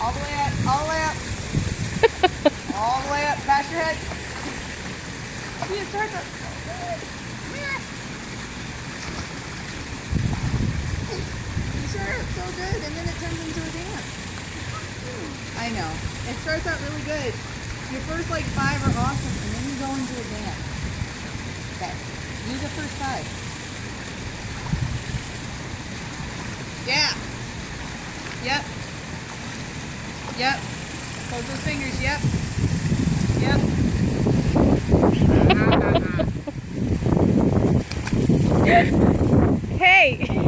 All the way up. All the way up. all the way up. Back your head. See, it starts. Come here. You sure it's so good, and then it turns into a dance. I know. It starts out really good. Your first like five are awesome, and then you go into a dance. Okay. Do the first five. Yeah. Yep. Yep. Hold those fingers. Yep. Yep. hey!